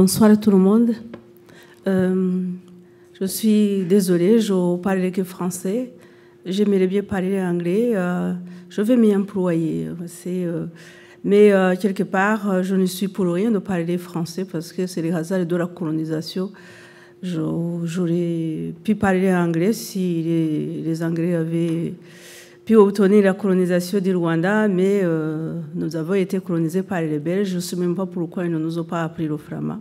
Bonsoir tout le monde. Euh, je suis désolée, je parle que français. J'aimerais bien parler anglais. Euh, je vais m'y employer. Euh, mais quelque part, je ne suis pour rien de parler français parce que c'est le hasard de la colonisation. J'aurais pu parler anglais si les, les Anglais avaient pu obtenir la colonisation du Rwanda, mais euh, nous avons été colonisés par les Belges. Je ne sais même pas pourquoi ils ne nous ont pas appris le flamand.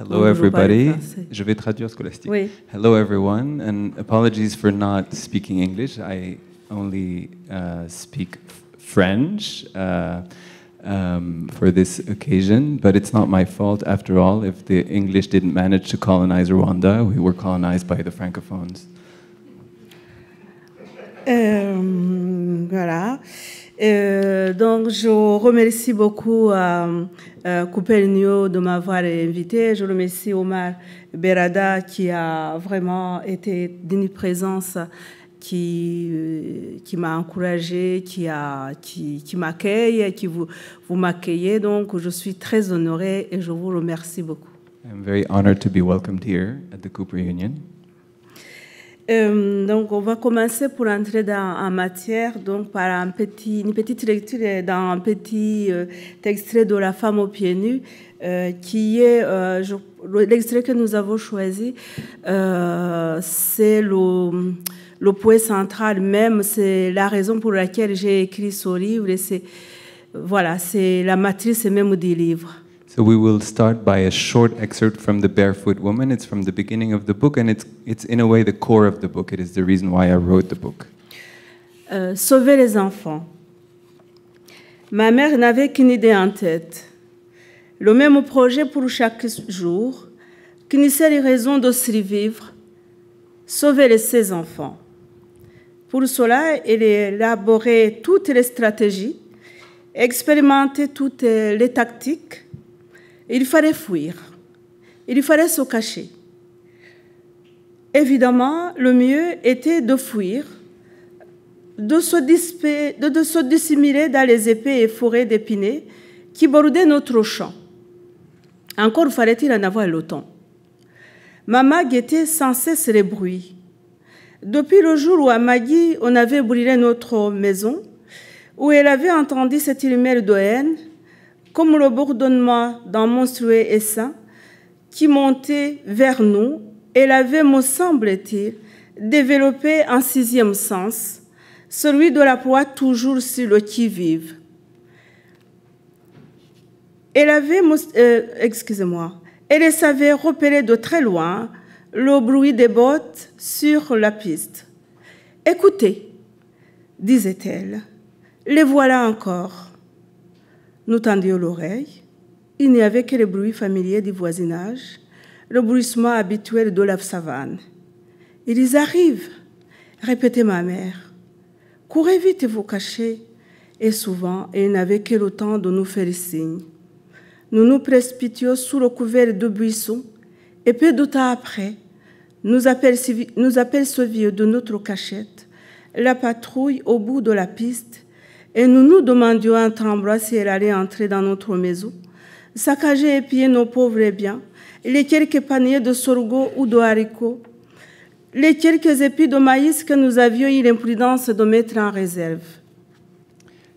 Hello, everybody. Je vais traduire scolastique. Oui. Hello, everyone, and apologies for not speaking English. I only uh, speak French uh, um, for this occasion, but it's not my fault after all. If the English didn't manage to colonize Rwanda, we were colonized by the Francophones. Euh, voilà. Euh, donc, je remercie beaucoup euh, euh, de m'avoir invité. Je remercie Omar Berada qui a vraiment été d'une présence qui, qui m'a encouragé, qui, qui, qui m'accueille, qui vous, vous m'accueillez. Donc, je suis très honorée et je vous remercie beaucoup. I'm very honored to be welcomed here at the Cooper Union. Euh, donc, on va commencer pour entrer dans, en matière, donc par une petite lecture dans un petit euh, extrait de La femme aux pieds nus, euh, qui est l'extrait que nous avons choisi. c'est le, le point central même, c'est la raison pour laquelle j'ai écrit ce livre. Et c'est voilà, c'est la matrice même du livre. So we will start by a short excerpt from The Barefoot Woman. It's from the beginning of the book, and it's, it's in a way the core of the book. It is the reason why I wrote the book. Euh, sauver les enfants. Ma mère n'avait qu'une idée en tête. Le même projet pour chaque jour, qu'une seule raison de survivre, sauver les ses enfants. Pour cela, elle élaborait toutes les stratégies, expérimentait toutes les tactiques. Il fallait fuir, il fallait se cacher. Évidemment, le mieux était de fuir, de se, disper- dissimuler dans les épais et forêts d'épinets qui bordaient notre champ. Encore fallait-il en avoir le temps. Maman guettait sans cesse les bruits. Depuis le jour où à Magui on avait brûlé notre maison, où elle avait entendu cette lumière de haine, comme le bourdonnement d'un monstrueux essaim qui montait vers nous, elle avait, me semble-t-il, développé un sixième sens, celui de la proie toujours sur le qui-vive. Elle avait, euh, excusez-moi, elle savait repérer de très loin le bruit des bottes sur la piste. Écoutez, disait-elle, les voilà encore. Nous tendions l'oreille. Il n'y avait que le bruit familier du voisinage, le bruissement habituel de la savane. Ils arrivent, répétait ma mère. Courez vite vous cacher. Et souvent, elle n'avait que le temps de nous faire signe. Nous nous précipitions sous le couvert de buissons, et peu de temps après, nous apercevions de notre cachette la patrouille au bout de la piste, et nous nous demandions en tremblant si elle allait entrer dans notre maison, saccager et piller nos pauvres biens, les quelques paniers de sorgho ou de haricots, les quelques épis de maïs que nous avions eu l'imprudence de mettre en réserve.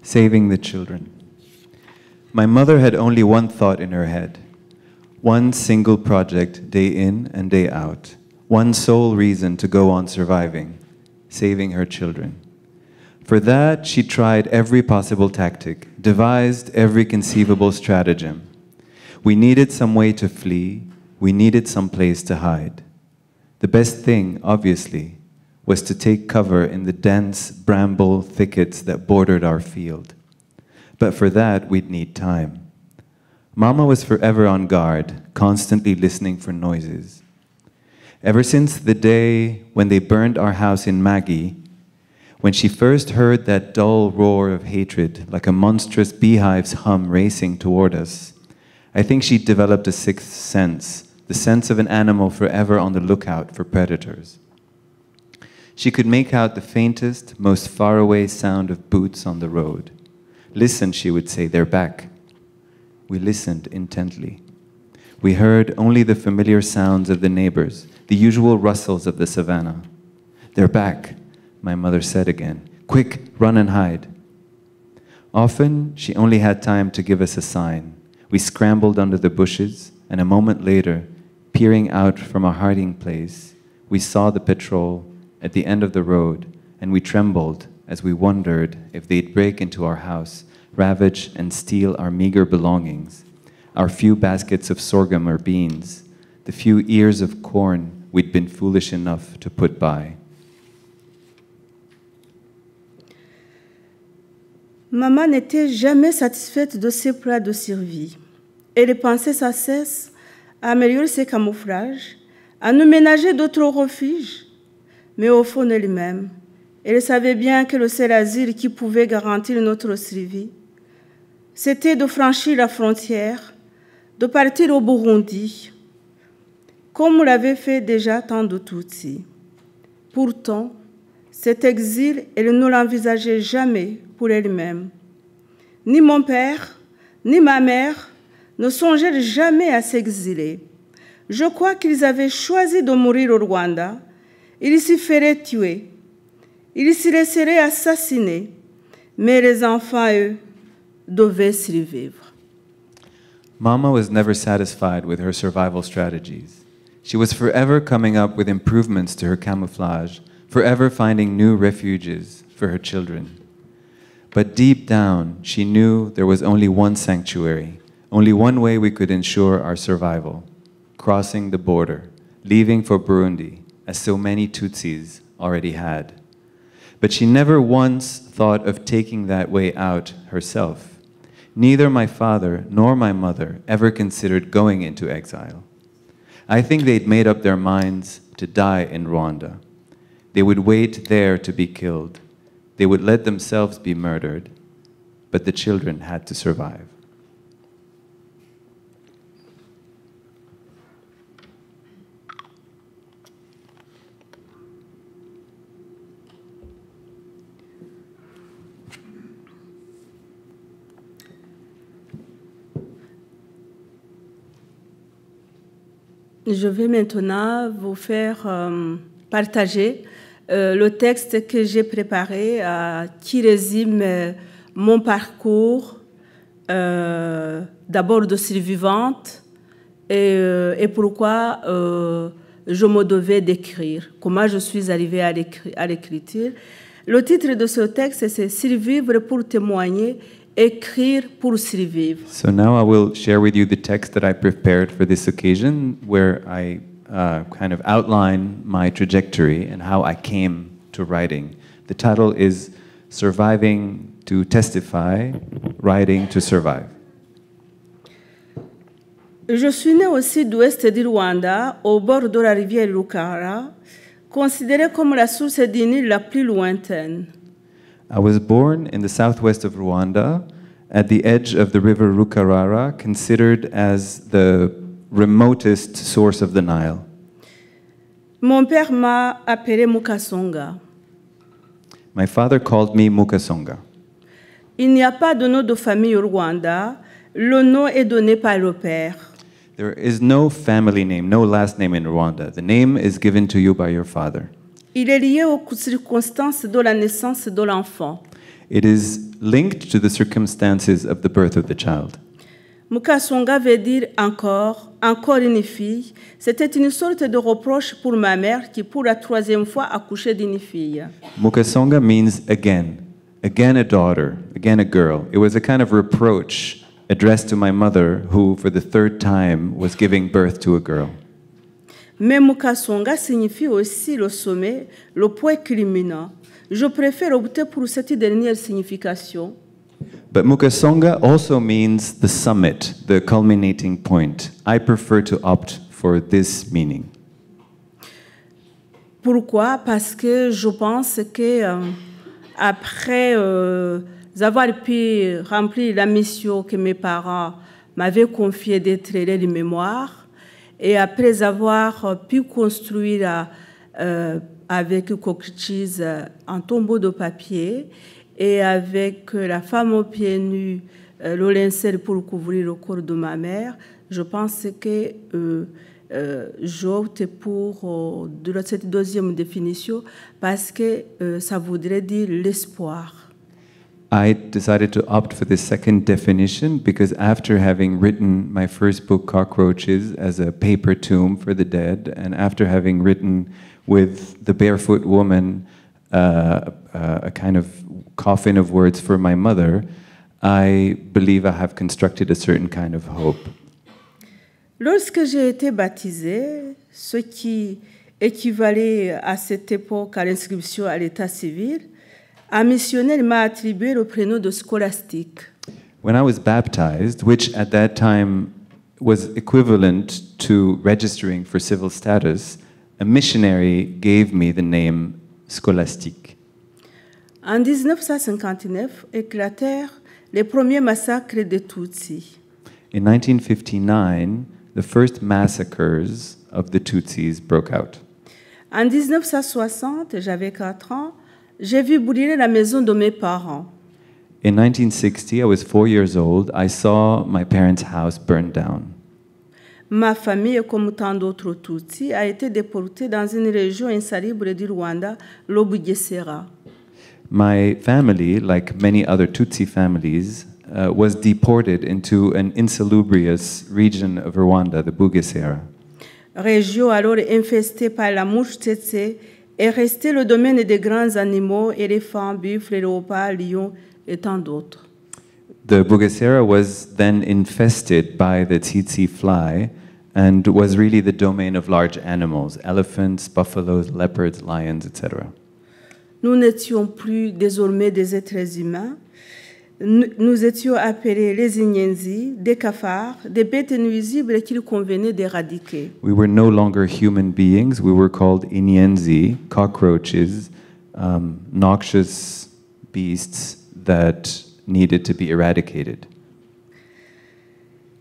Saving the children. My mother had only one thought in her head one single project day in and day out, one sole reason to go on surviving saving her children. For that, she tried every possible tactic, devised every conceivable stratagem. We needed some way to flee, we needed some place to hide. The best thing, obviously, was to take cover in the dense bramble thickets that bordered our field. But for that, we'd need time. Mama was forever on guard, constantly listening for noises. Ever since the day when they burned our house in Maggie, when she first heard that dull roar of hatred, like a monstrous beehive's hum racing toward us, I think she developed a sixth sense, the sense of an animal forever on the lookout for predators. She could make out the faintest, most faraway sound of boots on the road. Listen, she would say, they're back. We listened intently. We heard only the familiar sounds of the neighbors, the usual rustles of the savannah. They're back, my mother said again. Quick, run and hide. Often, she only had time to give us a sign. We scrambled under the bushes, and a moment later, peering out from our hiding place, we saw the patrol at the end of the road, and we trembled as we wondered if they'd break into our house, ravage and steal our meager belongings, our few baskets of sorghum or beans, the few ears of corn we'd been foolish enough to put by. Maman n'était jamais satisfaite de ses plats de survie. Elle pensait sans cesse à améliorer ses camouflages, à nous ménager d'autres refuges. Mais au fond d'elle-même, elle savait bien que le seul asile qui pouvait garantir notre survie, c'était de franchir la frontière, de partir au Burundi, comme l'avaient fait déjà tant de Tutsis. Pourtant, cet exil, elle ne l'envisageait jamais pour elle-même. Ni mon père, ni ma mère ne songeaient jamais à s'exiler. Je crois qu'ils avaient choisi de mourir au Rwanda. Ils s'y feraient tuer. Ils s'y laisseraient assassiner. Mais les enfants, eux, devaient survivre. Mama was never satisfied with her survival strategies. She was forever coming up with improvements to her camouflage, forever finding new refuges for her children. But deep down, she knew there was only one sanctuary, only one way we could ensure our survival crossing the border, leaving for Burundi, as so many Tutsis already had. But she never once thought of taking that way out herself. Neither my father nor my mother ever considered going into exile. I think they'd made up their minds to die in Rwanda. They would wait there to be killed. They would let themselves be murdered. But the children had to survive. Je vais maintenant vous faire euh, partager euh, le texte que j'ai préparé euh, qui résume mon parcours euh, d'abord de survivante et, euh, et pourquoi je me devais d'écrire, comment je suis arrivée à l'écriture. Le titre de ce texte, c'est Survivre pour témoigner, écrire pour survivre. So now I will share with you the text that I prepared for this occasion, where I uh, kind of outline my trajectory and how I came to writing. The title is Surviving to Testify, Writing to Survive. Je suis née au sud-ouest du Rwanda, au bord de la rivière Lukara, considérée comme la source du Nil la plus lointaine. I was born in the southwest of Rwanda, at the edge of the river Rukarara, considered as the remotest source of the Nile. Mon père m'a appelé Mukasonga. My father called me Mukasonga. Il n'y a pas de nom de famille au Rwanda. Le nom est donné par le père. There is no family name, no last name in Rwanda. The name is given to you by your father. Il est lié aux circonstances de la naissance de l'enfant. It is linked to the circumstances of the birth of the child. Mukasonga veut dire encore, encore une fille. C'était une sorte de reproche pour ma mère qui, pour la troisième fois, accouchait d'une fille. Mukasonga means again, again a daughter, again a girl. It was a kind of reproach addressed to my mother, who, for the third time, was giving birth to a girl. Mais Mukasonga signifie aussi le sommet, le point culminant. Je préfère opter pour cette dernière signification But Mukasonga also means the summit, the culminating point. I prefer to opt for this meaning. Pourquoi? Parce que je pense que euh, après euh, avoir pu remplir la mission que mes parents m'avaient confiée d'être de mémoire, et après avoir pu construire euh, avec Cockcheese un tombeau de papier et avec la femme aux pieds nus, euh, le linceul pour couvrir le corps de ma mère, je pense que euh, euh, j'opte pour euh, de cette deuxième définition parce que euh, ça voudrait dire l'espoir. I decided to opt for the second definition because after having written my first book, Cockroaches, as a paper tomb for the dead, and after having written with The Barefoot Woman uh, uh, a kind of coffin of words for my mother, I believe I have constructed a certain kind of hope. Lorsque j'ai été baptisée, ce qui équivalait à cette époque à l'inscription à l'état civil, un missionnaire m'a attribué le prénom de scolastique. When I was baptized, which at that time was equivalent to registering for civil status, a missionary gave me the name Scholastique. En 1959 éclatèrent les premiers massacres de Tutsis. In 1959, the first massacres of the Tutsis broke out. En 1960, j'avais 4 ans, j'ai vu brûler la maison de mes parents. In 1960, I was four years old. I saw my parents' house burned down. Ma famille, comme tant d'autres Tutsis, a été déportée dans une région insalubre du Rwanda, le Bugesera. My family, like many other Tutsi families, uh, was deported into an insalubrious region of Rwanda, the Bugesera. Région alors infestée par la mouche tsetse est restée le domaine des grands animaux, éléphants, buffles, léopards, lions et tant d'autres. The Bugesera was then infested by the tsetse fly and was really the domain of large animals elephants, buffaloes, leopards, lions, etc. Nous n'étions plus désormais des êtres humains. Nous nous étions appelés les Inyenzi, des cafards, des bêtes nuisibles qu'il convenait d'éradiquer. We were no longer human beings. We were called Inyenzi, cockroaches, um, noxious beasts that needed to be eradicated.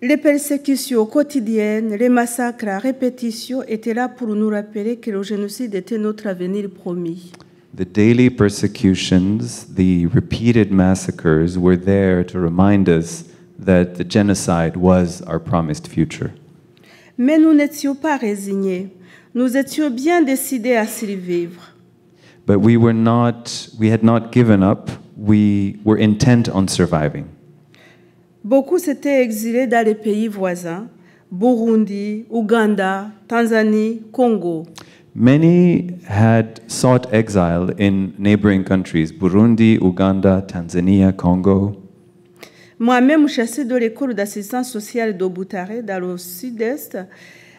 Les persécutions quotidiennes, les massacres à répétition étaient là pour nous rappeler que le génocide était notre avenir promis. The daily persecutions, the repeated massacres were there to remind us that the genocide was our promised future. Mais nous n'étions pas résignés. Nous étions bien décidés à survivre. But we were not, we had not given up. We were intent on surviving. Beaucoup s'étaient exilés dans les pays voisins, Burundi, Uganda, Tanzanie, Congo. Many had sought exile in neighboring countries Burundi, Uganda, Tanzania, Congo. Moi-même, chassé de l'école d'assistance sociale de Boutaré, dans le sud-est,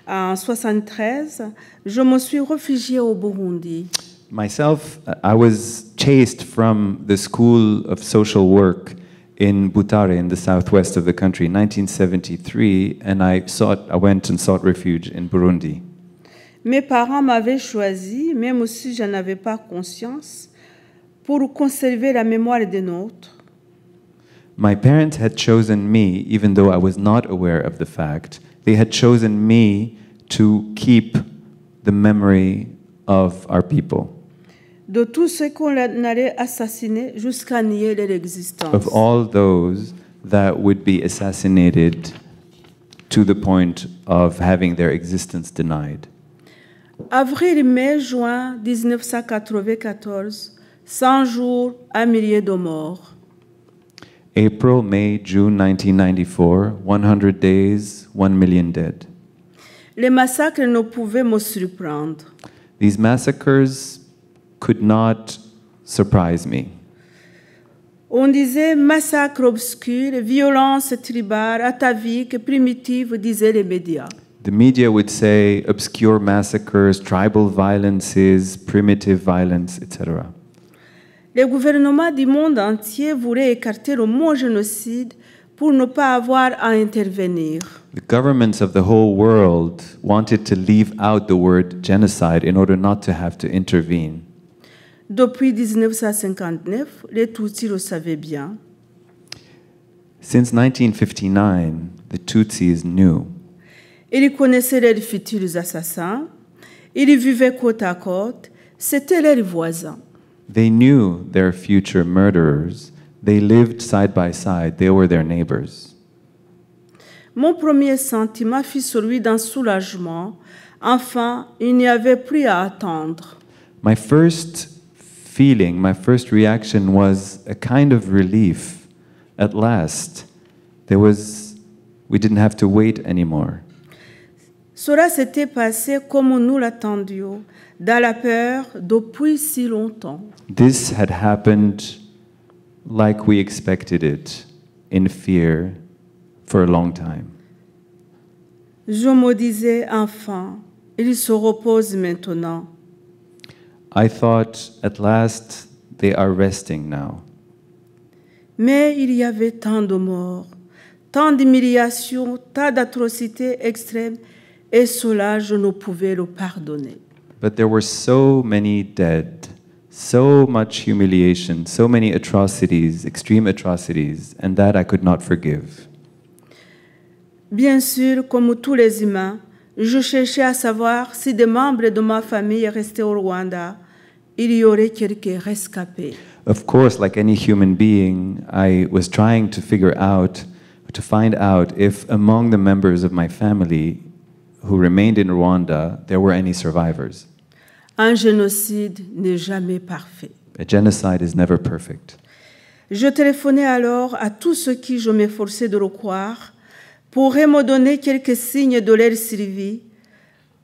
en 73, je me suis réfugiée au Burundi. Myself, I was chased from the School of Social Work in Butare in the southwest of the country in 1973, and I, sought, I went and sought refuge in Burundi. Mes parents m'avaient choisi, même si je n'avais pas conscience, pour conserver la mémoire des nôtres. My parents had chosen me, even though I was not aware of the fact. They had chosen me to keep the memory of our people, de tous ceux qu'on allait assassiner jusqu'à nier leur existence. of all those that would be assassinated to the point of having their existence denied. Avril, mai, juin 1994, 100 jours, un millier de morts. April, May, June 1994, 100 days, 1 million dead. Les massacres ne pouvaient me surprendre. These massacres could not surprise me. On disait massacre obscur, violence tribale, atavique, primitive, disaient les médias. The media would say obscure massacres, tribal violences, primitive violence, etc. Les gouvernements du monde entier voulaient écarter le mot génocide pour ne pas avoir à intervenir. The governments of the whole world wanted to leave out the word genocide in order not to have to intervene. Depuis 1959, les Tutsis le savaient bien. Since 1959, the Tutsis knew. Ils connaissaient leurs futurs assassins. Ils vivaient côte à côte. C'était leurs voisins. They knew their future murderers. They lived side by side. They were their neighbors. mon premier sentiment fut celui d'un soulagement. Enfin, il n'y avait plus à attendre. My first feeling, my first reaction was a kind of relief. At last, there was, we didn't have to wait anymore. Cela s'était passé comme nous l'attendions, dans la peur depuis si longtemps. This had happened like we expected it, in fear, for a long time. Je me disais enfin, il se repose maintenant. I thought, at last, they are resting now. Mais il y avait tant de morts, tant d'humiliations, tant d'atrocités extrêmes, et cela, je ne pouvais le pardonner. But there were so many dead, so much humiliation, so many atrocities, extreme atrocities, and that I could not forgive. Bien sûr, comme tous les humains, je cherchais à savoir si des membres de ma famille restaient au Rwanda, il y aurait quelques rescapés. Of course, like any human being, I was trying to figure out, to find out if among the members of my family who remained in Rwanda, there were any survivors. Un génocide n'est jamais parfait. A genocide is never perfect. Je téléphonais alors à tous ceux qui je m'efforçais de le croire pourraient me donner quelques signes de leur survie,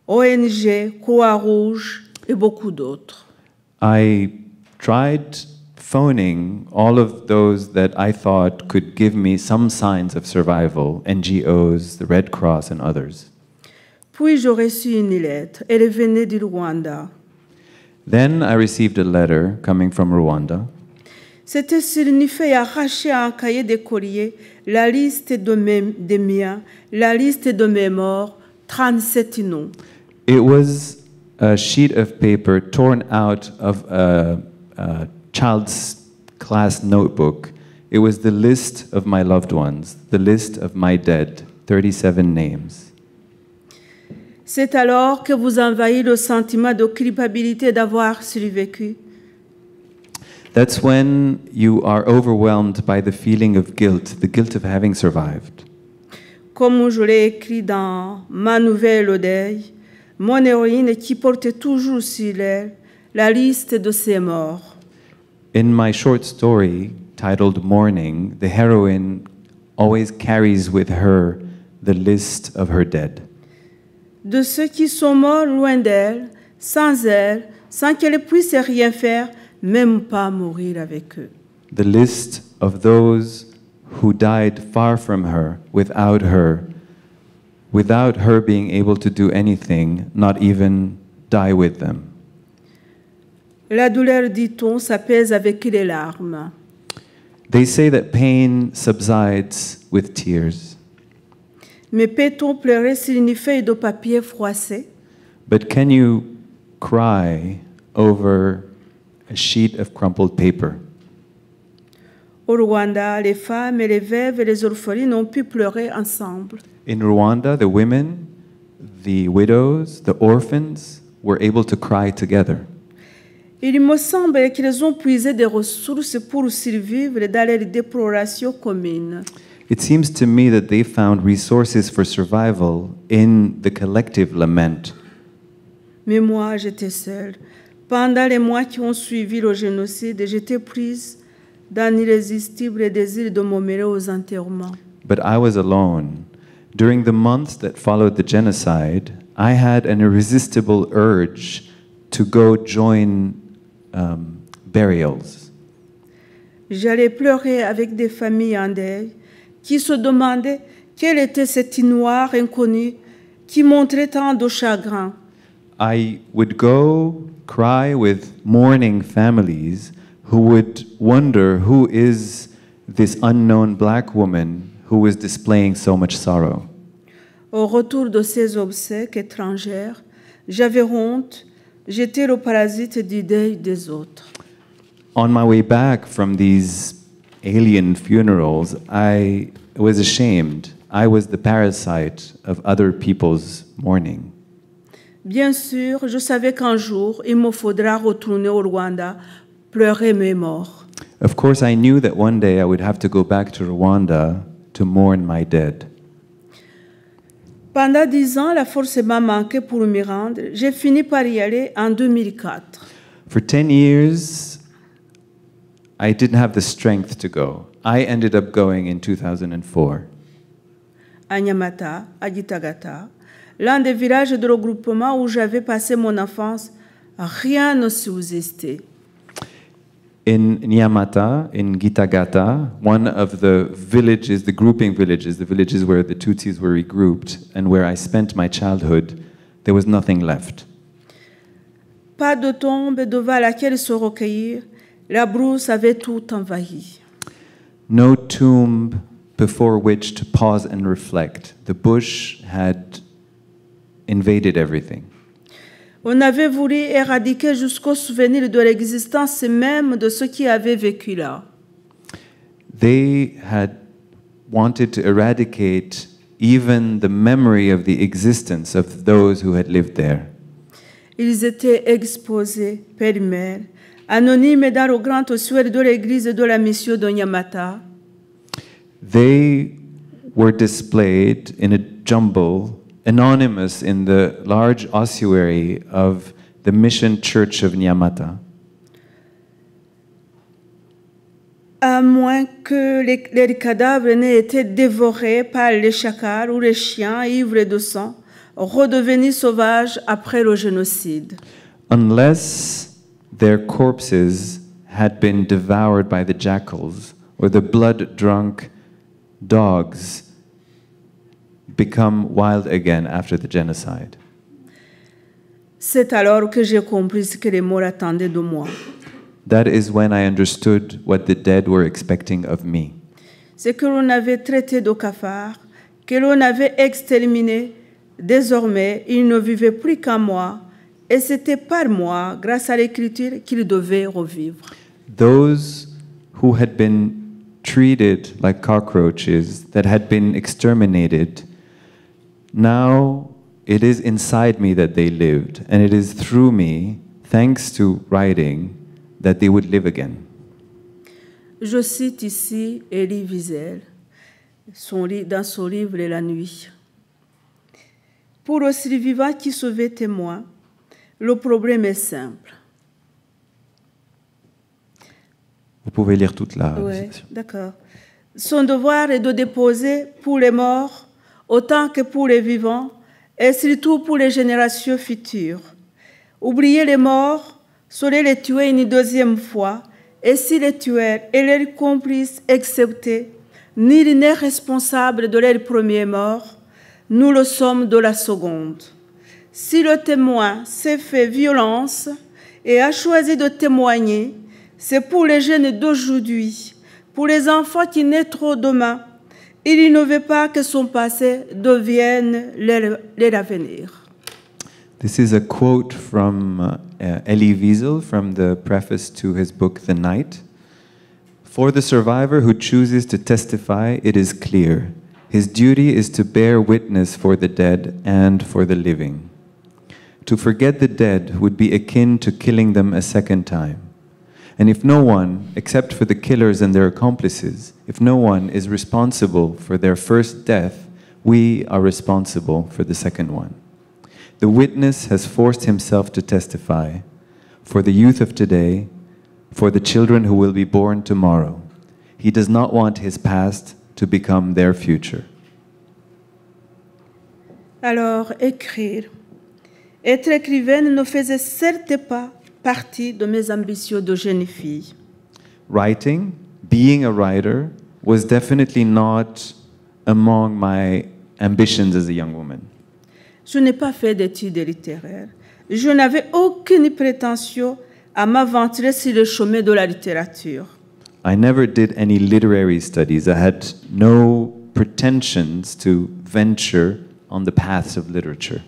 ONG, Croix-Rouge et beaucoup d'autres. I tried phoning all of those that I thought could give me some signs of survival NGOs, the Red Cross, and others. Puis j'ai reçu une lettre. Elle venait du Rwanda. Then I received a letter coming from Rwanda. C'était sur une feuille arrachée à un cahier de collier, la liste de mes, des miens, la liste de mes morts, 37 noms. It was a sheet of paper torn out of a, a child's class notebook. It was the list of my loved ones, the list of my dead, 37 names. C'est alors que vous envahit le sentiment de culpabilité d'avoir survécu. That's when you are overwhelmed by the feeling of guilt, the guilt of having survived. Comme je l'ai écrit dans ma nouvelle deuil, mon héroïne qui porte toujours sur elle la liste de ses morts. In my short story titled Mourning, the heroine always carries with her the list of her dead. De ceux qui sont morts loin d'elle, sans elle, sans qu'elle puisse rien faire, même pas mourir avec eux. The list of those who died far from her, without her, without her being able to do anything, not even die with them. La douleur, dit-on, s'apaise avec les larmes. They say that pain subsides with tears, Mais peut-on pleurer sur une feuille de papier froissée but can you cry over a sheet of crumpled paper? Au Rwanda, les femmes et les veuves et les orphelines ont pu pleurer ensemble. In Rwanda, the women, the widows, the orphans were able to cry together. Il me semble qu'ils ont puisé des ressources pour survivre dans leur déploration commune. It seems to me that they found resources for survival in the collective lament. Mais moi, j'étais seule. Pendant les mois qui ont suivi le génocide, j'étais prise d'un irrésistible désir de aux enterrements. But I was alone. During the months that followed the genocide, I had an irresistible urge to go join um, burials. J'allais pleurer avec des familles en deuil qui se demandaient quel était cet noir inconnu qui montrait tant de chagrin. I would go cry with mourning families who would wonder who is this unknown black woman who was displaying so much sorrow. Au retour de ces obsèques étrangères, j'avais honte, j'étais le parasite du deuil des autres. On my way back from these alien funerals, I was ashamed. I was the parasite of other people's mourning. Bien sûr, je savais qu'un jour, il me faudra retourner au Rwanda, pleurer mes morts. Of course, I knew that one day I would have to go back to Rwanda to mourn my dead. Pendant dix ans, la force m'a manqué pour m'y rendre. J'ai fini par y aller en 2004. For 10 years, I didn't have the strength to go. I ended up going in 2004. à Nyamata, à Gitagata, l'un des villages de regroupement où j'avais passé mon enfance, rien ne subsistait. In Nyamata, in Gitagata, one of the villages, the grouping villages, the villages where the Tutsis were regrouped and where I spent my childhood, there was nothing left. Pas de tombe devant laquelle se recueillir, la brousse avait tout envahi. No tomb before which to pause and reflect. The bush had invaded everything. On avait voulu éradiquer jusqu'au souvenir de l'existence même de ceux qui avaient vécu là. They had wanted to eradicate even the memory of the existence of those who had lived there. Ils étaient exposés, pêle-mêle, anonymes dans le grand ossuaire de l'église de la mission de Nyamata. They were displayed in a jumble, anonymous in the large ossuary of the Mission Church of Nyamata. À moins que les, les cadavres n'aient été dévorés par les chacals ou les chiens ivres de sang, redevenus sauvages après le génocide. Unless their corpses had been devoured by the jackals or the blood drunk dogs become wild again after the genocide. C'est alors que j'ai compris ce que les morts attendaient de moi. That is when I understood what the dead were expecting of me. C'est que l'on avait traité de cafards, que l'on avait exterminé. Désormais, ils ne vivaient plus qu'à moi, et c'était par moi, grâce à l'écriture, qu'ils devaient revivre. Those who had been treated like cockroaches, that had been exterminated, now it is inside me that they lived, and it is through me, thanks to writing, that they would live again. Je cite ici Elie Wiesel son dans son livre La nuit. Pour le survivant qui veut témoin, le problème est simple. Vous pouvez lire toute la Ouais, d'accord. Son devoir est de déposer pour les morts autant que pour les vivants et surtout pour les générations futures. Oublier les morts serait les tuer une deuxième fois et si les tueurs et leurs complices acceptaient, nul n'est responsable de leur premier mort, nous le sommes de la seconde. Si le témoin s'est fait violence et a choisi de témoigner, c'est pour les jeunes d'aujourd'hui, pour les enfants qui naîtront demain. Il ne veut pas que son passé devienne leur, avenir. This is a quote from uh, Elie Wiesel from the preface to his book The Night. For the survivor who chooses to testify, it is clear. His duty is to bear witness for the dead and for the living. To forget the dead would be akin to killing them a second time. And if no one, except for the killers and their accomplices, if no one is responsible for their first death, we are responsible for the second one. The witness has forced himself to testify for the youth of today, for the children who will be born tomorrow. He does not want his past to become their future. Alors, écrire. Être écrivaine ne faisait certes pas partie de mes ambitions de jeune fille. Writing, being a writer, was definitely not among my ambitions as a young woman. Je n'ai pas fait d'études littéraires. Je n'avais aucune prétention à m'aventurer sur le chemin de la littérature. I never did any literary studies. I had no pretensions to venture on the paths of literature.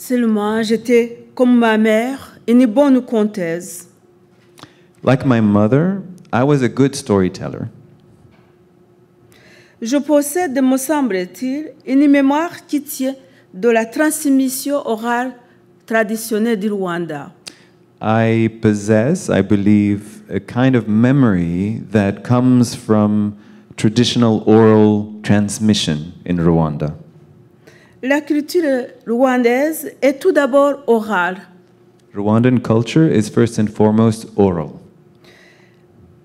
Seulement, j'étais comme ma mère, une bonne conteuse. Like my mother, I was a good storyteller. Je possède, me semble-t-il, une mémoire qui tient de la transmission orale traditionnelle du Rwanda. I possess, I believe, a kind of memory that comes from traditional oral transmission in Rwanda. La culture rwandaise est tout d'abord orale. Rwandan culture is first and foremost oral.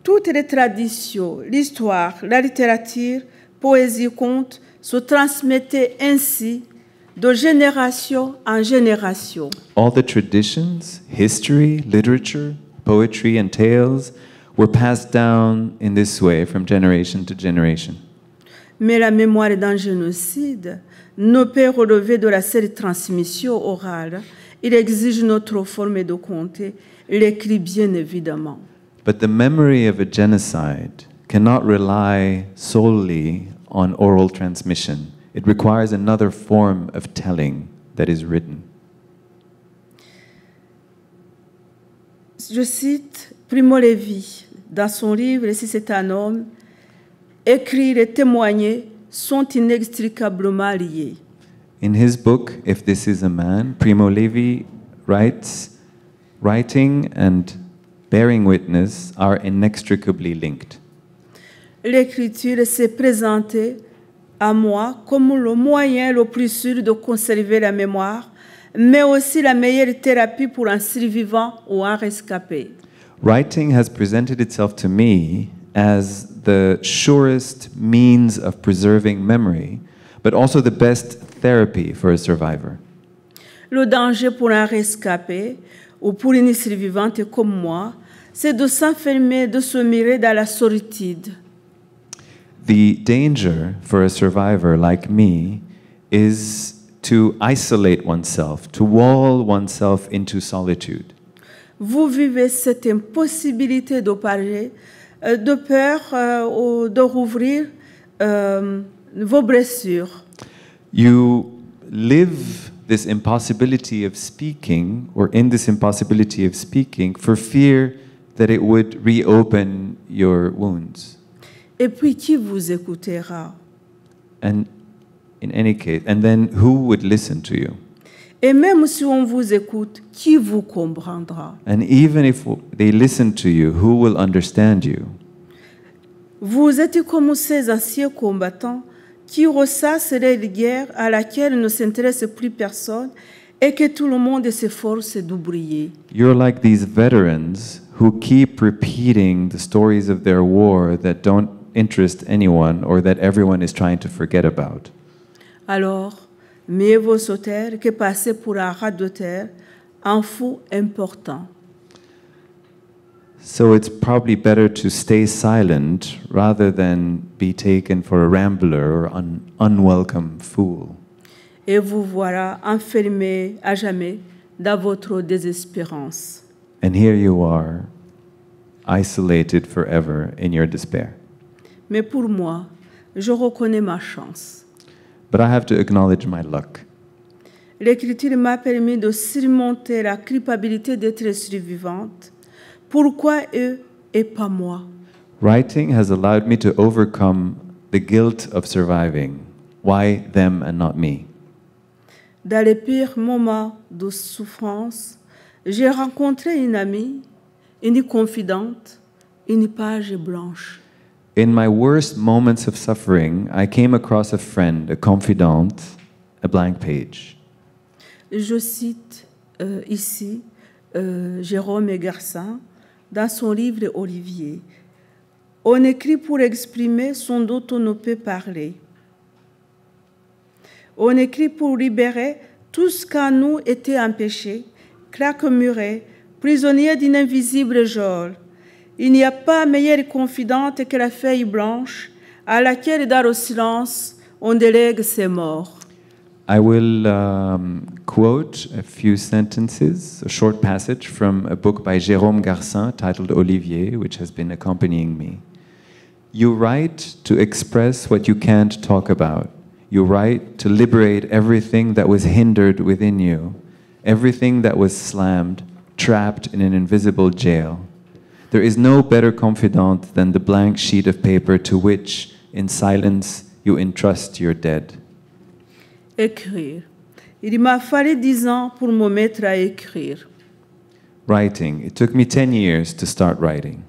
Toutes les traditions, l'histoire, la littérature, poésie, contes se transmettaient ainsi de génération en génération. All the traditions, history, literature, poetry, and tales were passed down in this way from generation to generation. Mais la mémoire d'un génocide ne peut relever de la seule transmission orale. Il exige une autre forme de compter, l'écrit bien évidemment. But the memory of a genocide cannot rely solely on oral transmission. It requires another form of telling that is written. Je cite Primo Levi dans son livre Si c'est un homme, écrire et témoigner sont inextricablement liés. In his book, If This Is a Man, Primo Levi writes, writing and bearing witness are inextricably linked. L'écriture s'est présentée à moi comme le moyen le plus sûr de conserver la mémoire, mais aussi la meilleure thérapie pour un survivant ou un rescapé. Writing has presented itself to me as the surest means of preserving memory, but also the best therapy for a survivor. Le danger pour un rescapé ou pour une survivante comme moi, c'est de s'enfermer, de se mirer dans la solitude. The danger for a survivor like me is to isolate oneself, to wall oneself into solitude. Vous vivez cette impossibilité de parler, Euh, de peur euh, de rouvrir euh, vos blessures. You live this impossibility of speaking, or in this impossibility of speaking, for fear that it would reopen your wounds. Et puis qui vous écoutera And in any case, and then who would listen to you? Et même si on vous écoute, qui vous comprendra? And even if they listen to you, who will understand you? Vous êtes comme ces anciens combattants qui ressassent les guerres à laquelle ne s'intéresse plus personne et que tout le monde s'efforce d'oublier. You're like these veterans who keep repeating the stories of their war that don't interest anyone or that everyone is trying to forget about. Alors, mieux vaut sauter que passer pour un rat de terre, un fou important. So it's probably better to stay silent rather than be taken for a rambler or an unwelcome fool. Et vous voilà enfermé à jamais dans votre désespérance. And here you are, isolated forever in your despair. Mais pour moi, je reconnais ma chance. But I have to acknowledge my luck. L'écriture m'a permis de surmonter la culpabilité d'être survivante. Pourquoi eux et pas moi? Writing has allowed me to overcome the guilt of surviving. Why them and not me? Dans les pires moments de souffrance, j'ai rencontré une amie, une confidente, une page blanche. In my worst moments of suffering, I came across a friend, a confidant, a blank page. Je cite euh, ici euh, Jérôme Garcin dans son livre Olivier. On écrit pour exprimer son dont on ne peut parler. On écrit pour libérer tout ce qu'en nous était empêché, claque-muré, prisonnier d'une invisible geôle. Il n'y a pas meilleure confidente que la feuille blanche à laquelle, dans le silence, on délègue ses morts. I will um, quote a few sentences, a short passage from a book by Jérôme Garcin titled Olivier, which has been accompanying me. You write to express what you can't talk about. You write to liberate everything that was hindered within you, everything that was slammed, trapped in an invisible jail. There is no better confidant than the blank sheet of paper to which, in silence, you entrust your dead. Écrire. Il m'a fallu dix ans pour me mettre à écrire. Writing. It took me 10 years to start writing.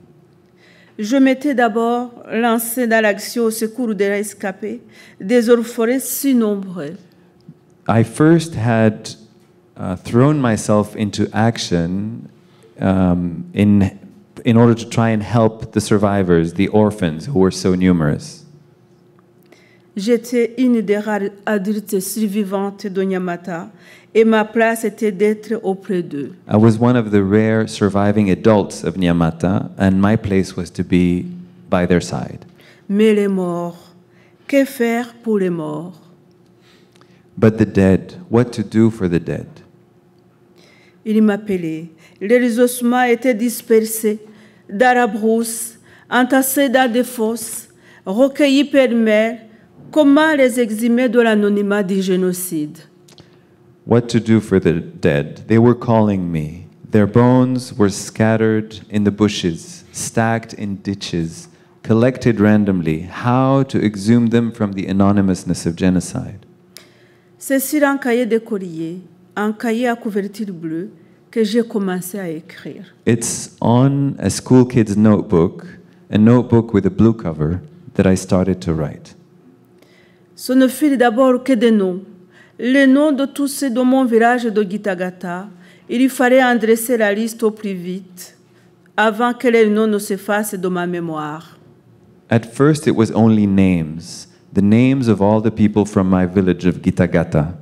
je m'étais d'abord lancé dans l'action au secours des rescapés, des orphelins si nombreux. I first had uh, thrown myself into action um, in, in order to try and help the survivors, the orphans who were so numerous. J'étais une des rares adultes survivantes de Nyamata et ma place était d'être auprès d'eux. I was one of the rare surviving adults of Nyamata, and my place was to be by their side. Mais les morts, que faire pour les morts? But the dead, what to do for the dead? Il m'appelait. Les ossements étaient dispersés dans la brousse, entassés dans des fosses, recueillis pêle-mêle. Comment les eximer de l'anonymat du génocide? What to do for the dead? They were calling me. Their bones were scattered in the bushes, stacked in ditches, collected randomly. How to exhume them from the anonymousness of genocide? C'est sur un cahier de courrier, un cahier à couverture bleue, que j'ai commencé à écrire. It's on a school kid's notebook, a notebook with a blue cover, that I started to write. Ce ne fut d'abord que des noms. Les noms de tous ceux de mon village de Gitagata. Il fallait en dresser la liste au plus vite, avant que les noms ne s'effacent de ma mémoire. At first, it was only names, the names of all the people from my village of Gitagata.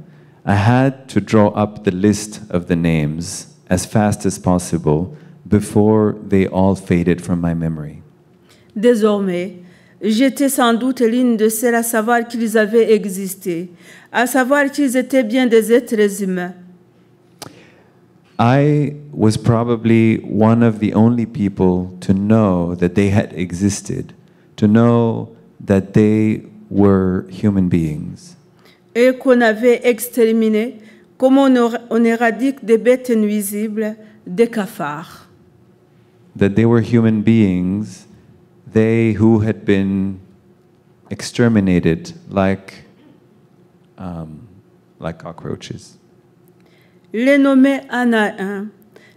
I had to draw up the list of the names as fast as possible before they all faded from my memory. Désormais, j'étais sans doute l'une de celles à savoir qu'ils avaient existé, à savoir qu'ils étaient bien des êtres humains. I was probably one of the only people to know that they had existed, to know that they were human beings. et qu'on avait exterminé comme on, on éradique des bêtes nuisibles, des cafards. that they were human beings, they who had been exterminated like, um, like cockroaches. Les nommer un à un,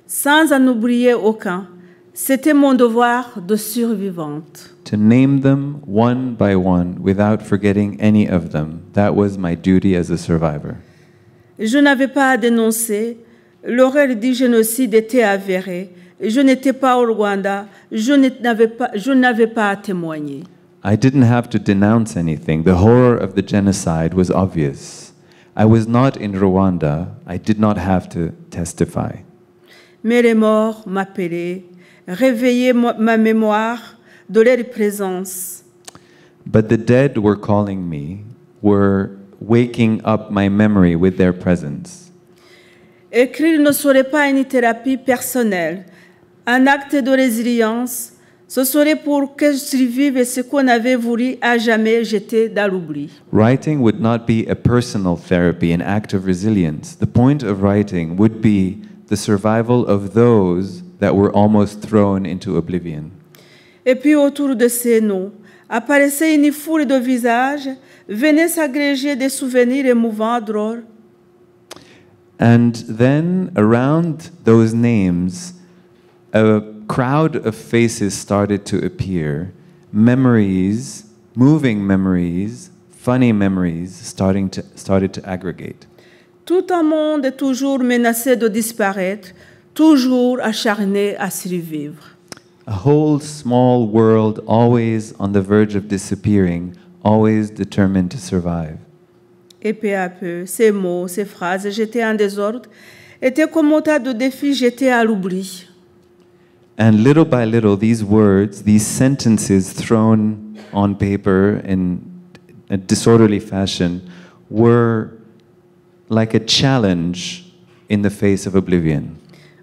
sans en oublier aucun, c'était mon devoir de survivante. To name them one by one without forgetting any of them, that was my duty as a survivor. Je n'avais pas à dénoncer, l'horreur du génocide était avérée, je n'étais pas au Rwanda, je n'avais pas, je n'avais pas à témoigner. I didn't have to denounce anything. The horror of the genocide was obvious. I was not in Rwanda. I did not have to testify. Mais les morts m'appelaient, réveillaient ma mémoire de leur présence. But the dead were calling me, were waking up my memory with their presence. Écrire ne serait pas une thérapie personnelle, un acte de résilience. Ce serait pour que je survive ce qu'on avait voulu à jamais jeter dans l'oubli. Writing would not be a personal therapy, an act of resilience. The point of writing would be the survival of those that were almost thrown into oblivion. Et puis autour de ces noms apparaissait une foule de visages, venaient s'agréger des souvenirs émouvants, drôles. And then around those names, a crowd of faces started to appear. Memories, moving memories, funny memories starting to, started to aggregate. Tout un monde est toujours menacé de disparaître, toujours acharné à survivre. A whole small world always on the verge of disappearing, always determined to survive. Et peu à peu, ces mots, ces phrases jetés en désordre étaient comme autant de défis jetés à l'oubli. And little by little, these words, these sentences thrown on paper in a disorderly fashion, were like a challenge in the face of oblivion.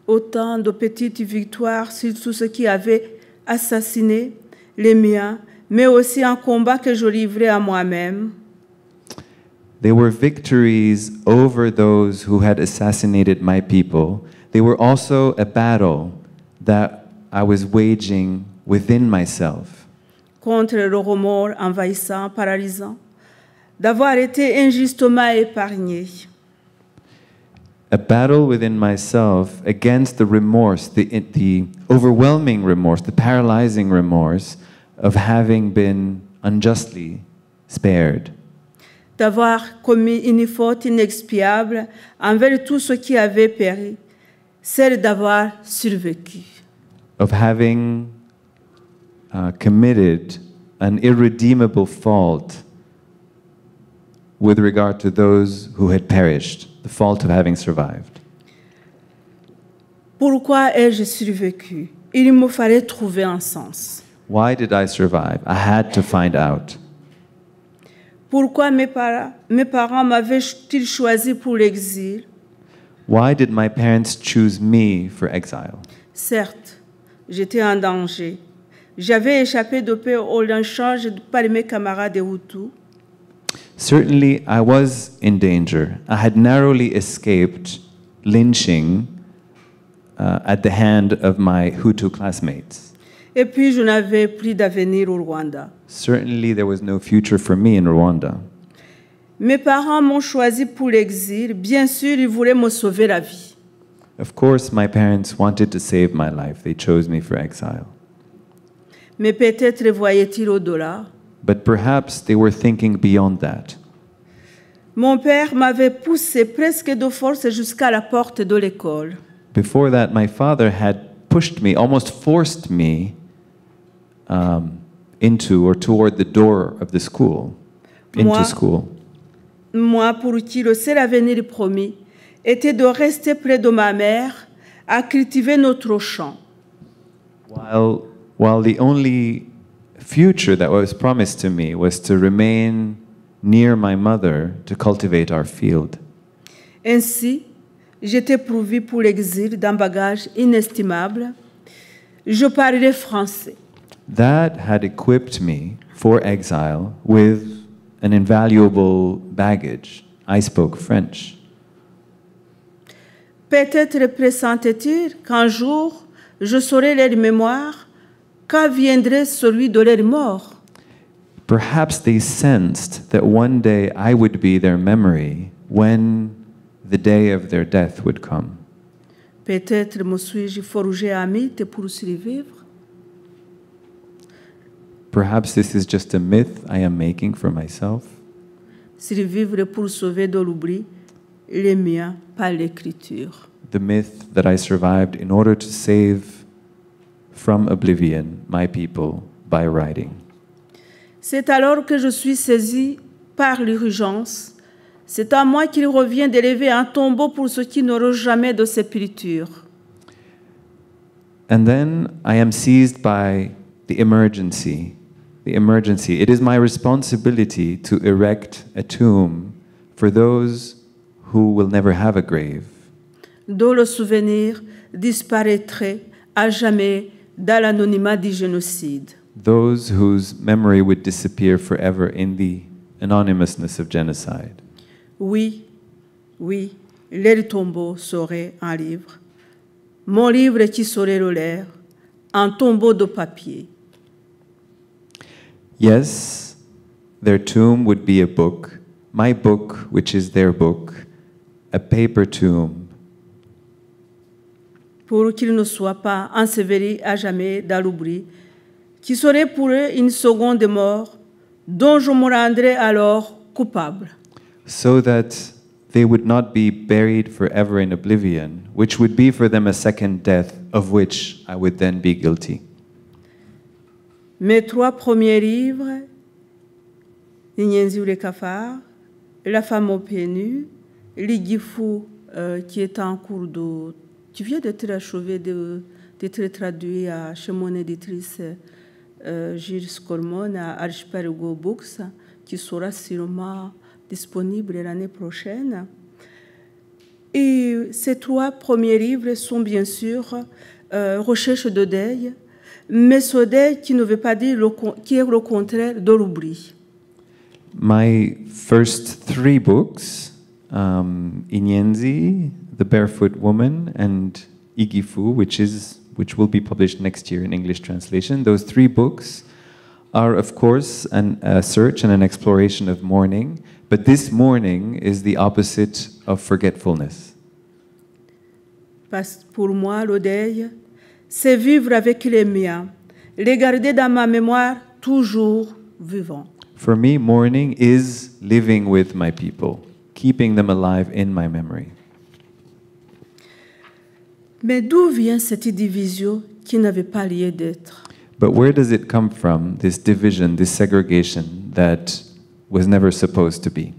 Autant de petites victoires sur tout ce qui avait assassiné les miens, mais aussi un combat que je livrais à moi-même. They were victories over those who had assassinated my people. They were also a battle that I was waging within myself. contre le remords envahissant, paralysant, d'avoir été injustement épargné. a battle within myself against the remorse, the, the overwhelming remorse, the paralyzing remorse of having been unjustly spared, d'avoir commis une faute inexpiable envers tous ceux qui avaient péri, celle d'avoir survécu, of having uh, committed an irredeemable fault with regard to those who had perished, the fault of having survived. Pourquoi ai-je survécu Il me fallait trouver un sens. Why did I survive? I had to find out. Pourquoi mes, para- mes parents m'avaient-ils choisi pour l'exil Why did my parents choose me for exile? Certes, j'étais en danger. J'avais échappé de peu au lynchage par mes camarades Hutus. Certainly, I was in danger. I had narrowly escaped lynching uh, at the hand of my Hutu classmates. Et puis, je n'avais plus d'avenir au Rwanda. Certainly, there was no future for me in Rwanda. Mes parents m'ont choisi pour l'exil. Bien sûr, ils voulaient me sauver la vie. Of course, my parents wanted to save my life. They chose me for exile. Mais peut-être voyaient-ils au-delà. But perhaps they were thinking beyond that. Mon père m'avait poussé presque de force jusqu'à la porte de l'école. Before that, my father had pushed me, almost forced me um, into or toward the door of the school, into Moi- school. Moi, pour qui le seul avenir promis était de rester près de ma mère, à cultiver notre champ. While, while the only future that was promised to me was to remain near my mother to cultivate our field. Ainsi, j'étais pourvu pour l'exil d'un bagage inestimable. Je parlais français. That had equipped me for exile with an invaluable baggage. I spoke French. Peut-être pressentait-il qu'un jour, je leur mémoire, quand viendrait celui de leur mort. Perhaps they sensed that one day I would be their memory when the day of their death would come. Peut-être me suis-je forgé un mythe pour survivre. Perhaps this is just a myth I am making for myself. Survivre pour sauver de l'oubli les miens par l'écriture. The myth that I survived in order to save from oblivion my people by writing. C'est alors que je suis saisi par l'urgence. C'est à moi qu'il revient d'élever un tombeau pour ceux qui n'auront jamais de sépulture. And then I am seized by the emergency. The emergency. It is my responsibility to erect a tomb for those who will never have a grave, dont le souvenir disparaîtrait à jamais dans l'anonymat du génocide. those whose memory would disappear forever in the anonymousness of genocide. Oui, oui, leur tombeau serait un livre. Mon livre qui serait le leur, un tombeau de papier. Yes, their tomb would be a book, my book, which is their book, a paper tomb, pour qu'ils ne soient pas ensevelis à jamais dans l'oubli, qui serait pour eux une seconde mort, dont je me rendrais alors coupable. so that they would not be buried forever in oblivion, which would be for them a second death, of which I would then be guilty. Mes trois premiers livres, Inyenzi ou les La femme au pieds nus, L'Igifu, euh, qui est en cours de. qui vient d'être achevé d'être traduit à, chez mon éditrice euh, Gilles Scolmon à Archipelago Books, qui sera sûrement disponible l'année prochaine. Et ces trois premiers livres sont bien sûr euh, Recherche de deuil, deuil qui ne veut pas dire le, qui est le contraire de l'oubli. My first three books, um, Inyenzi, The Barefoot Woman, and Igifu, which is which will be published next year in English translation. Those three books are, of course, an, a search and an exploration of mourning, but this mourning is the opposite of forgetfulness. Parce- Pour moi, le deuil, c'est vivre avec les miens, les garder dans ma mémoire toujours vivants. For me, mourning is living with my people, keeping them alive in my memory. Mais d'où vient cette division qui n'avait pas lieu d'être? But where does it come from, this division, this segregation that was never supposed to be?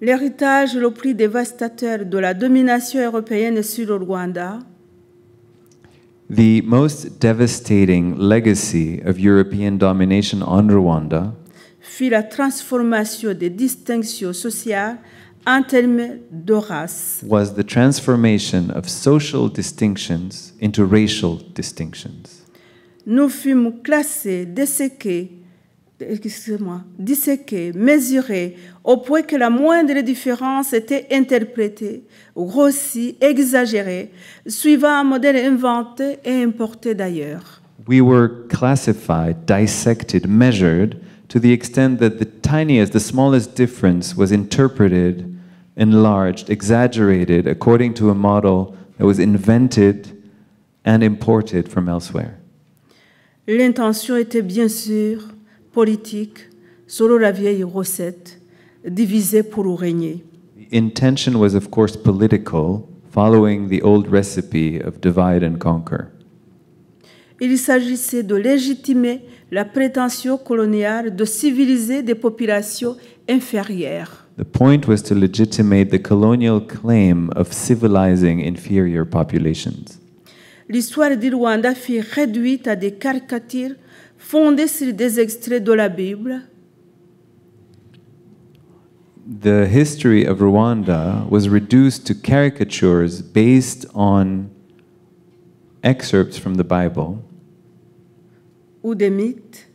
L'héritage le plus dévastateur de la domination européenne sur le Rwanda The most devastating legacy of European domination on Rwanda fut la transformation des distinctions sociales en termes de race. was the transformation of social distinctions into racial distinctions. Nous fûmes classés, disséqués, excusez-moi, disséqués, mesurés, au point que la moindre différence était interprétée, grossie, exagérée, suivant un modèle inventé et importé d'ailleurs. We were classified, dissected, measured to the extent that the tiniest, the smallest difference was interpreted, enlarged, exaggerated according to a model that was invented and imported from elsewhere. L'intention était bien sûr politique, selon la vieille recette, diviser pour régner. The intention was, of course, political, following the old recipe of divide and conquer. Il s'agissait de légitimer la prétention coloniale de civiliser des populations inférieures. The point was to legitimate the colonial claim of civilizing inferior populations. L'histoire du Rwanda fut réduite à des caricatures fondées sur des extraits de la Bible, The history of Rwanda was reduced to caricatures based on excerpts from the Bible ou des mythes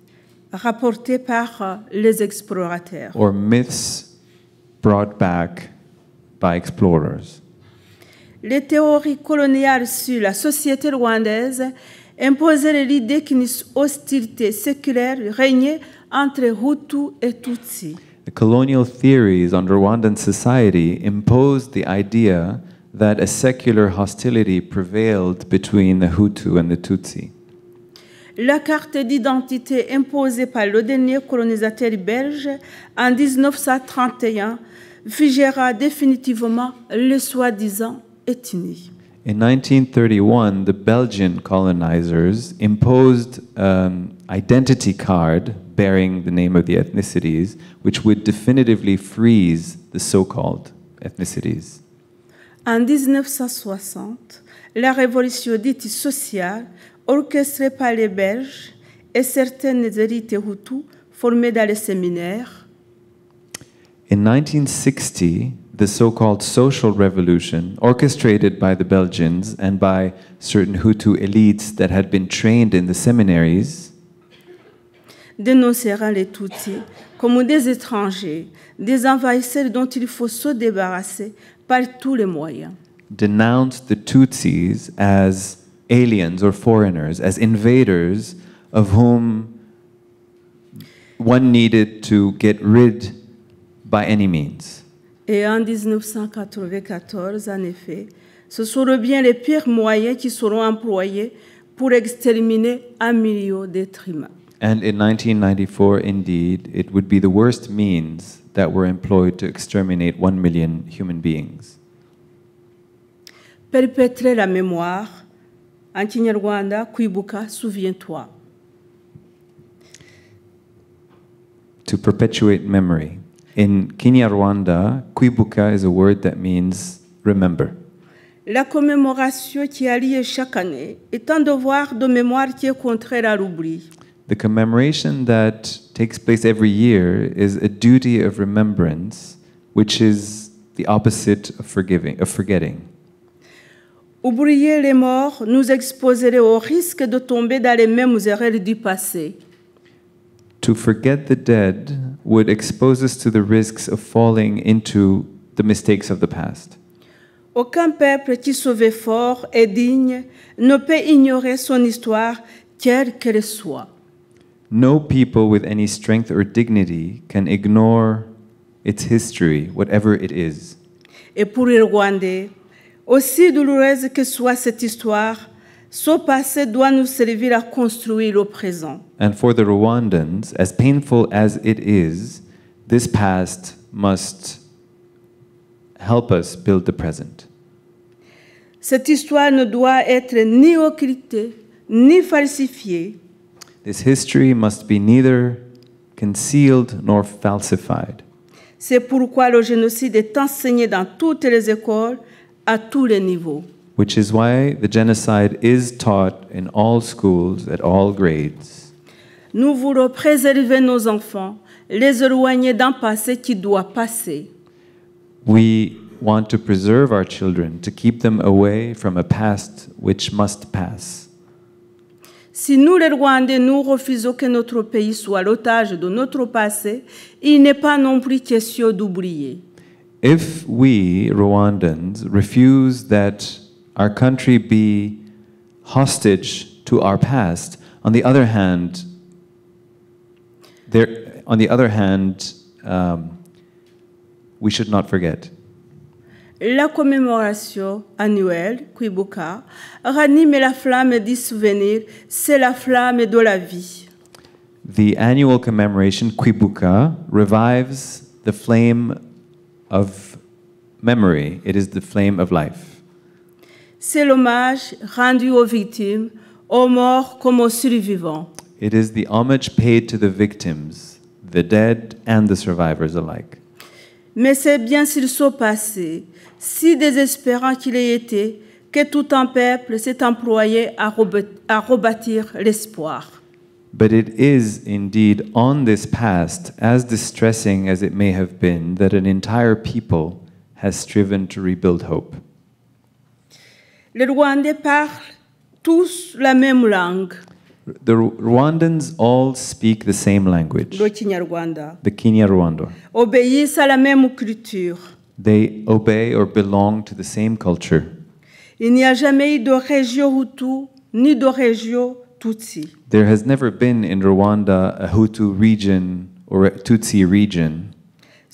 rapportés par euh, les explorateurs. or myths brought back by explorers. Les théories coloniales sur la société rwandaise imposaient l'idée qu'une hostilité séculaire régnait entre Hutu et Tutsi. The colonial theories on Rwandan society imposed the idea that a secular hostility prevailed between the Hutu and the Tutsi. La carte d'identité imposée par le dernier colonisateur belge en 1931 figera définitivement les soi-disant ethnies. In 1931, the Belgian colonizers imposed an identity card bearing the name of the ethnicities, which would definitively freeze the so called ethnicities. En 1960, la révolution dite sociale, orchestrée par les Belges et certaines élites hutus formées dans les séminaires, In 1960, the so called social revolution, orchestrated by the Belgians and by certain Hutu elites that had been trained in the seminaries, dénoncera les Tutsis comme des étrangers, des envahisseurs dont il faut se débarrasser par tous les moyens. denounced the Tutsis as aliens or foreigners, as invaders of whom one needed to get rid by any means. Et en 1994, en effet, ce seront bien les pires moyens qui seront employés pour exterminer un million d'êtres humains. And in 1994, indeed, it would be the worst means that were employed to exterminate one million human beings. Perpétrer la mémoire, en Kinyarwanda, Kwibuka, souviens-toi. To perpetuate memory. In Kinyarwanda, kwibuka is a word that means remember. La commémoration qui a lieu chaque année est un devoir de mémoire qui est contraire à l'oubli. The commemoration that takes place every year is a duty of remembrance, which is the opposite of forgiving, of forgetting. Oublier les morts nous exposerait au risque de tomber dans les mêmes erreurs du passé. To forget the dead would expose us to the risks of falling into the mistakes of the past. Aucun peuple qui se veut fort et digne ne peut ignorer son histoire, quelle qu'elle soit. No people with any strength or dignity can ignore its history, whatever it is. Et pour les Rwandais, Aussi douloureuse que soit cette histoire, ce passé doit nous servir à construire le présent. And for the Rwandans, as painful as it is, this past must help us build the present. Cette histoire ne doit être ni occultée, ni falsifiée. This history must be neither concealed nor falsified. C'est pourquoi le génocide est enseigné dans toutes les écoles, à tous les niveaux. Which is why the genocide is taught in all schools at all grades. Nous voulons préserver nos enfants, les éloigner d'un passé qui doit passer. We want to preserve our children, to keep them away from a past which must pass. Si nous, les Rwandais, nous refusons que notre pays soit l'otage de notre passé, il n'est pas non plus question d'oublier. If we, Rwandans, refuse that our country be hostage to our past, on the other hand, there, on the other hand, um, we should not forget. La commémoration annuelle, Kwibuka, ranime la flamme du souvenir, c'est la flamme de la vie. The annual commemoration, Kwibuka, revives the flame of memory. It is the flame of life. C'est l'hommage rendu aux victimes, aux morts comme aux survivants. It is the homage paid to the victims, the dead and the survivors alike. Mais c'est bien s'il se passé, si désespérant qu'il ait été, que tout un peuple s'est employé à, à rebâtir l'espoir. But it is indeed on this past, as distressing as it may have been, that an entire people has striven to rebuild hope. Les Rwandais parlent tous la même langue, The Rwandans all speak the same language, le Kinyarwanda, the Kinyarwanda. obéissent à la même culture. They obey or belong to the same culture. Il n'y a jamais eu de région Hutu ni de région Tutsi. There has never been in Rwanda a Hutu region or a Tutsi region.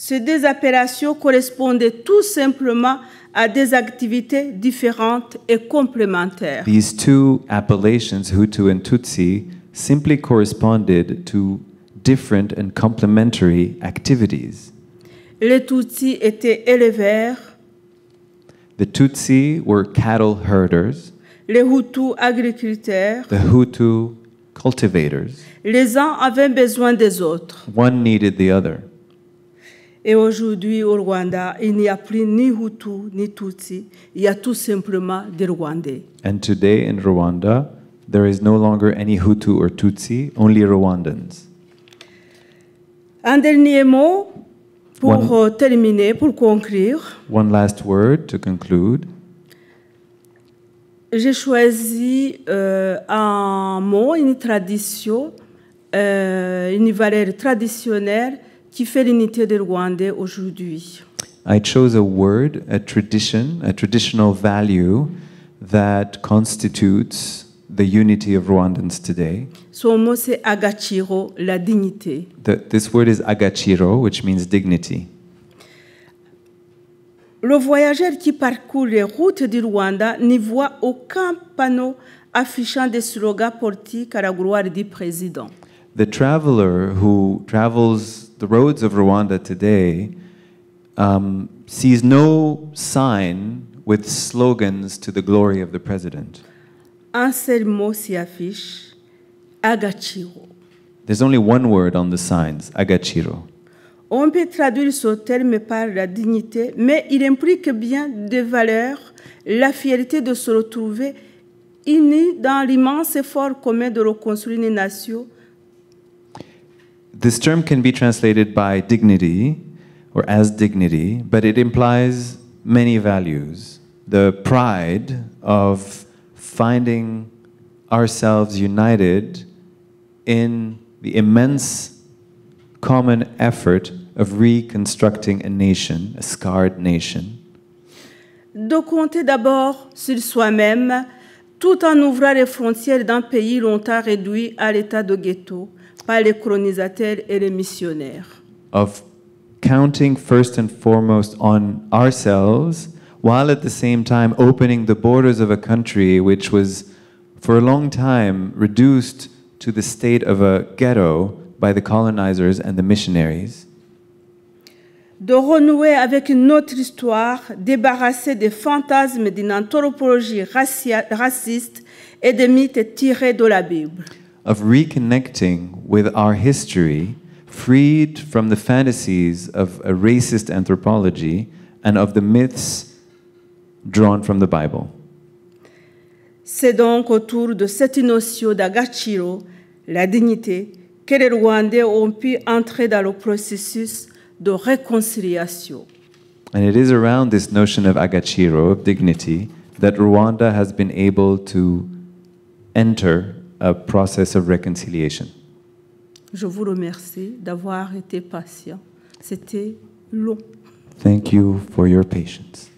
Ces deux appellations correspondaient tout simplement à des activités différentes et complémentaires. These two appellations, Hutu and Tutsi, simply corresponded to different and complementary activities. Les Tutsis étaient éleveurs, The Tutsi were cattle herders, les Hutus agriculteurs. the Hutu cultivators. Les uns avaient besoin des autres. One needed the other. Et aujourd'hui, au Rwanda, il n'y a plus ni Hutu ni Tutsi. Il y a tout simplement des Rwandais. And today in Rwanda, there is no longer any Hutu or Tutsi, only Rwandans. Un dernier mot pour One- terminer, pour conclure. One last word to conclude. J'ai choisi euh, un mot, une tradition, euh, une valeur traditionnelle qui fait l'unité des Rwandais aujourd'hui. I chose a word, a tradition, a traditional value that constitutes the unity of Rwandans today. Son mot, c'est agachiro, la dignité. The, this word is agachiro, which means dignity. Le voyageur qui parcourt les routes du Rwanda n'y voit aucun panneau affichant des slogans politiques à la gloire du président. The traveler who travels the roads of Rwanda today um, sees no sign with slogans to the glory of the president. Un seul mot s'y affiche, agachiro. There's only one word on the signs, agachiro. On peut traduire ce terme par la dignité, mais il implique bien des valeurs, la fierté de se retrouver unis dans l'immense effort commun de reconstruire une nation This term can be translated by dignity or as dignity, but it implies many values. The pride of finding ourselves united in the immense common effort of reconstructing a nation, a scarred nation. de compter d'abord sur soi-même, tout en ouvrant les frontières d'un pays longtemps réduit à l'état de ghetto par les colonisateurs et les missionnaires. of counting first and foremost on ourselves while at the same time opening the borders of a country which was, for a long time, reduced to the state of a ghetto by the colonizers and the missionaries, de renouer avec une autre histoire débarrassée des fantasmes d'une anthropologie raciste et des mythes tirés de la Bible. Of reconnecting with our history, freed from the fantasies of a racist anthropology and of the myths drawn from the Bible. C'est donc autour de cette notion d'agachiro, la dignité, que les Rwandais ont pu entrer dans le processus de réconciliation. And it is around this notion of agachiro, of dignity, that Rwanda has been able to enter a process of reconciliation. Je vous remercie d'avoir été patient. C'était long. Thank you for your patience.